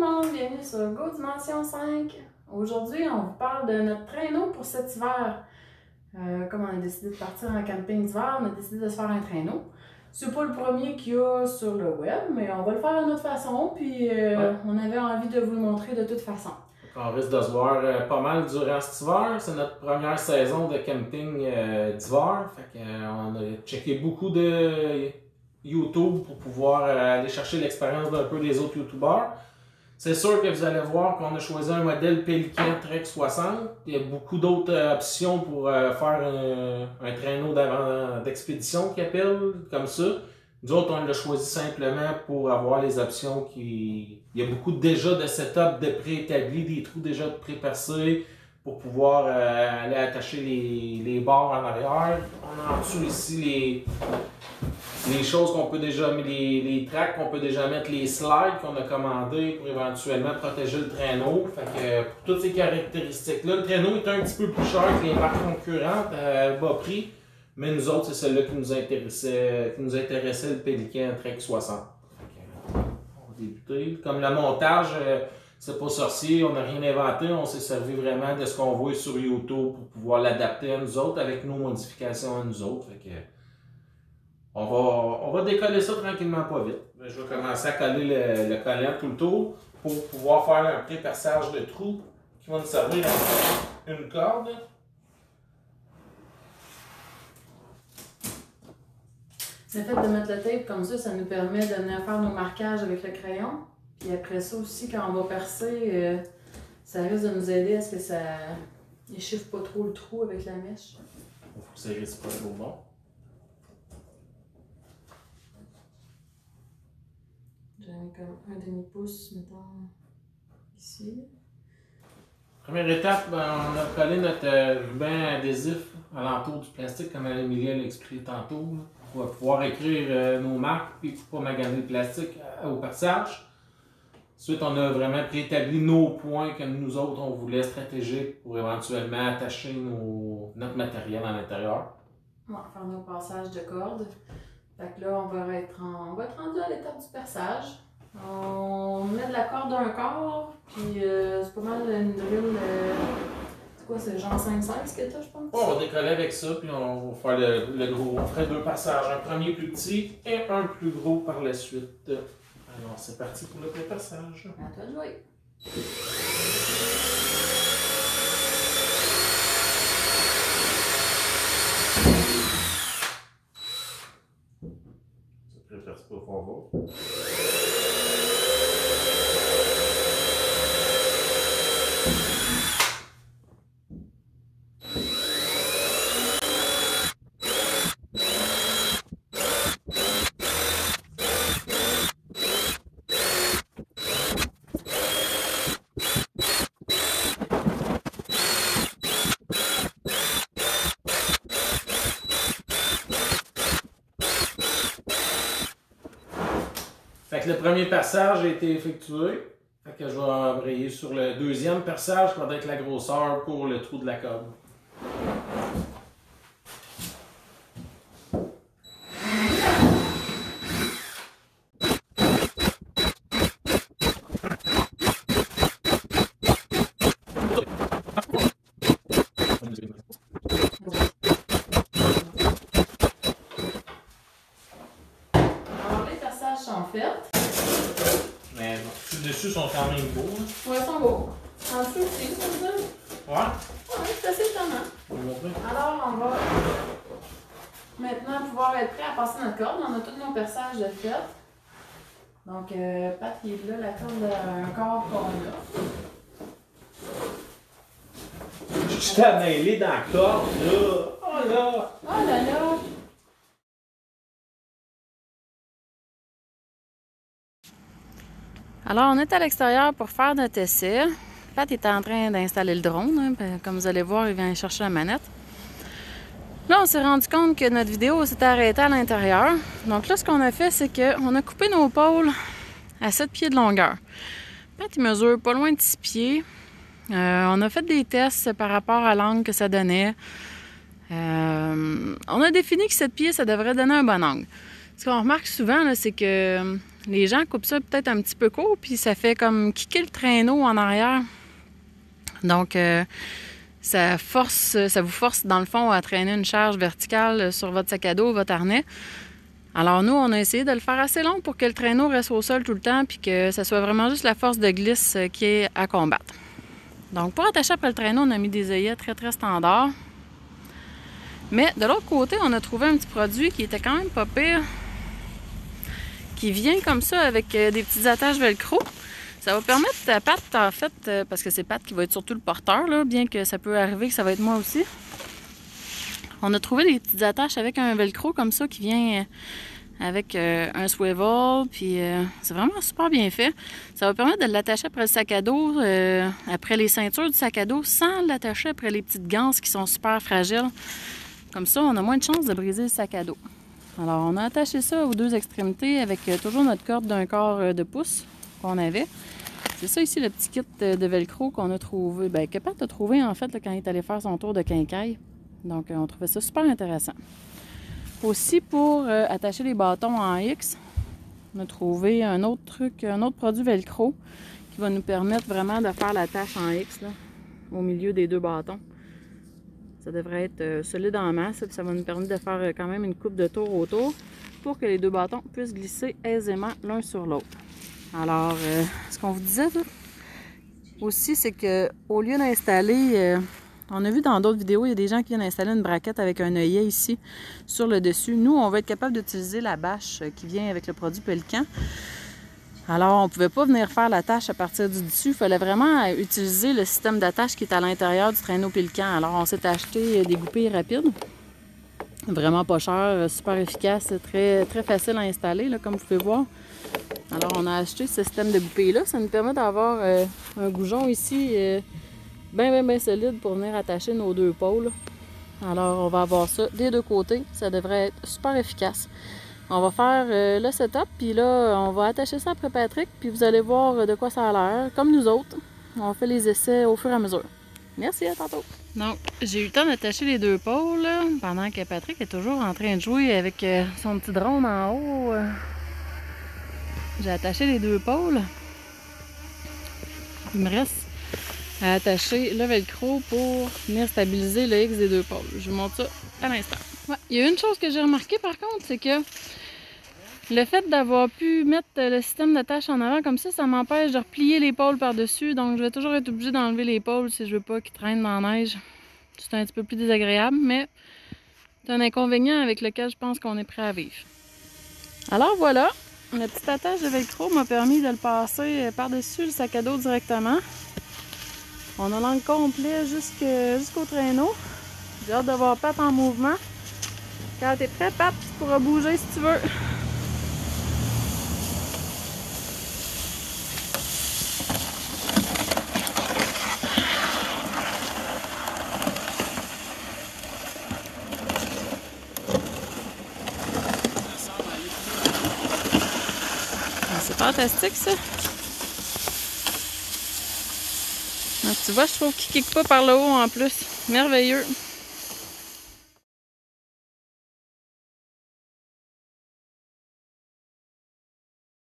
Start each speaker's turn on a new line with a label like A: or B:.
A: bienvenue sur Go Dimension 5. Aujourd'hui, on vous parle de notre traîneau pour cet hiver. Euh, comme on a décidé de partir en camping d'hiver, on a décidé de se faire un traîneau. C'est pas le premier qu'il y a sur le web, mais on va le faire à notre façon, puis euh,
B: Ouais.
A: on avait envie de vous le montrer de toute façon.
B: On risque de se voir euh, pas mal durant cet hiver. C'est notre première saison de camping d'hiver. Fait que, euh, on a checké beaucoup de YouTube pour pouvoir aller chercher l'expérience d'un peu des autres YouTubers. C'est sûr que vous allez voir qu'on a choisi un modèle Pelican Trek 60. Il y a beaucoup d'autres euh, options pour euh, faire un, traîneau d'expédition qu'ils appellent, comme ça. Nous autres, on l'a choisi simplement pour avoir les options qui. Il y a beaucoup déjà de setup de préétablis, des trous déjà pré-percés pour pouvoir euh, aller attacher les, les barres en arrière. On a en dessous ici les, les choses qu'on peut déjà mettre, les, les tracks qu'on peut déjà mettre, les slides qu'on a commandés pour éventuellement protéger le traîneau. Fait que euh, pour toutes ces caractéristiques-là, le traîneau est un petit peu plus cher que les marques concurrentes à bas prix. Mais nous autres, c'est celle-là qui nous intéressait, qui nous intéressait le Pélican Trek 60. Fait que, euh, on va débuter. Comme le montage, euh, c'est pas sorcier, on n'a rien inventé, on s'est servi vraiment de ce qu'on voit sur YouTube pour pouvoir l'adapter à nous autres avec nos modifications à nous autres. Fait que, on va, on va décoller ça tranquillement pas vite. Je vais commencer à coller le, le collant tout le tour pour pouvoir faire un pré-perçage de trous qui va nous servir à une corde.
A: Le fait de mettre le tape comme ça, ça nous permet de venir faire nos marquages avec le crayon. Puis après ça aussi, quand on va percer, euh, ça risque de nous aider à ce que ça échiffre pas trop le trou avec la mèche.
B: Il faut serrer ce pas trop bon.
A: J'ai comme un demi-pouce, mettons, ici.
B: Première étape, ben, on a collé notre euh, ruban adhésif alentour du plastique, comme Emilie l'a expliqué tantôt, là, pour pouvoir écrire euh, nos marques et pour pas maganer le plastique euh, au perçage. Ensuite, on a vraiment préétabli nos points que nous autres, on voulait stratégiques pour éventuellement attacher nos, notre matériel à l'intérieur.
A: On va faire nos passages de cordes. Fait que là, on va être, en- on va être rendu à l'étape du perçage. On met de la corde d'un quart, puis euh, c'est pas mal une drill. euh, c'est quoi, c'est genre 5-16 que t'as, je pense?
B: Bon, on va décoller avec ça, puis on va faire le, le gros. On ferait deux passages, un premier plus petit et un plus gros par la suite. Alors, c'est parti pour le pré-passage.
A: À toi de jouer.
B: Tu préfères pas au fond Le premier passage a été effectué. Fait que je vais embrayer sur le deuxième passage qui va être la grosseur pour le trou de la corde.
A: Sont faits.
B: Mais bon, ceux dessus sont quand même beaux. hein.
A: Ouais, ils sont beaux. En dessous aussi, comme ça.
B: Ouais,
A: Ouais, c'est assez étonnant. Alors, on va maintenant pouvoir être prêt à passer notre corde. On a tous nos perçages de fait. Donc, euh, Pat, il est là, la corde a un corps qu'on a.
B: Je t'ai mêlé dans la corde, là. Oh là!
A: Oh là là! Alors, on est à l'extérieur pour faire notre essai. Pat est en train d'installer le drone. hein, ben, comme vous allez voir, il vient chercher la manette. Là, on s'est rendu compte que notre vidéo s'était arrêtée à l'intérieur. Donc là, ce qu'on a fait, c'est qu'on a coupé nos pôles à 7 pieds de longueur. Pat, il mesure pas loin de 6 pieds. Euh, on a fait des tests par rapport à l'angle que ça donnait. Euh, on a défini que 7 pieds, ça devrait donner un bon angle. Ce qu'on remarque souvent, c'est que les gens coupent ça peut-être un petit peu court, puis ça fait comme kicker le traîneau en arrière. Donc, euh, ça force, ça vous force dans le fond à traîner une charge verticale sur votre sac à dos, votre harnais. Alors nous, on a essayé de le faire assez long pour que le traîneau reste au sol tout le temps, puis que ce soit vraiment juste la force de glisse euh, qui est à combattre. Donc pour attacher après le traîneau, on a mis des œillets très très standards. Mais de l'autre côté, on a trouvé un petit produit qui était quand même pas pire, qui vient comme ça avec euh, des petites attaches velcro. Ça va permettre à Pat, en fait, euh, parce que c'est Pat qui va être surtout le porteur, là, bien que ça peut arriver que ça va être moi aussi. On a trouvé des petites attaches avec un velcro comme ça qui vient euh, avec un swivel, puis c'est vraiment super bien fait. Ça va permettre de l'attacher après le sac à dos, après les ceintures du sac à dos, sans l'attacher après les petites ganses qui sont super fragiles. Comme ça, on a moins de chances de briser le sac à dos. Alors, on a attaché ça aux deux extrémités avec euh, toujours notre corde d'un quart euh, de pouce qu'on avait. C'est ça ici, le petit kit de velcro qu'on a trouvé, ben, que Pat a trouvé en fait quand il est allé faire son tour de quincaille. Donc, euh, on trouvait ça super intéressant. Aussi, pour attacher les bâtons en X, on a trouvé un autre truc, un autre produit velcro qui va nous permettre vraiment de faire la tâche en X au milieu des deux bâtons. Ça devrait être euh, solide en masse, ça va nous permettre de faire euh, quand même une coupe de tour autour pour que les deux bâtons puissent glisser aisément l'un sur l'autre. Alors, euh, ce qu'on vous disait aussi, c'est que au lieu d'installer, on a vu dans d'autres vidéos, il y a des gens qui viennent installer une braquette avec un œillet ici sur le dessus. Nous, on va être capable d'utiliser la bâche qui vient avec le produit Pelican. Alors, on ne pouvait pas venir faire la tâche à partir du dessus. Il fallait vraiment utiliser le système d'attache qui est à l'intérieur du traîneau pilquant. Alors, on s'est acheté des goupilles rapides. Vraiment pas cher, super efficace, très, très facile à installer, là, comme vous pouvez voir. Alors, on a acheté ce système de goupilles-là. Ça nous permet d'avoir euh, un goujon ici euh, bien, bien, bien solide pour venir attacher nos deux pôles. Alors, on va avoir ça des deux côtés. Ça devrait être super efficace. On va faire euh, le setup, puis là, on va attacher ça après Patrick, puis vous allez voir euh, de quoi ça a l'air, comme nous autres. On fait les essais au fur et à mesure. Merci, à tantôt. Donc, j'ai eu le temps d'attacher les deux pôles, pendant que Patrick est toujours en train de jouer avec euh, son petit drone en haut. J'ai attaché les deux pôles. Il me reste à attacher le velcro pour venir stabiliser le X des deux pôles. Je vous montre ça à l'instant. Il y a une chose que j'ai remarqué par contre, c'est que le fait d'avoir pu mettre le système d'attache en avant comme ça, ça m'empêche de replier l'épaule par-dessus. Donc je vais toujours être obligée d'enlever l'épaule si je veux pas qu'il traîne dans la neige. C'est un petit peu plus désagréable, mais c'est un inconvénient avec lequel je pense qu'on est prêt à vivre. Alors voilà, la petite attache de velcro m'a permis de le passer par-dessus le sac à dos directement. On a l'angle complet jusqu'au traîneau. J'ai hâte de voir Pat en mouvement. Quand t'es prêt, Pat, tu pourras bouger si tu veux. C'est fantastique ça. tu vois, je trouve qu'il kick pas par le haut en plus. Merveilleux.